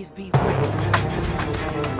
Please be ready.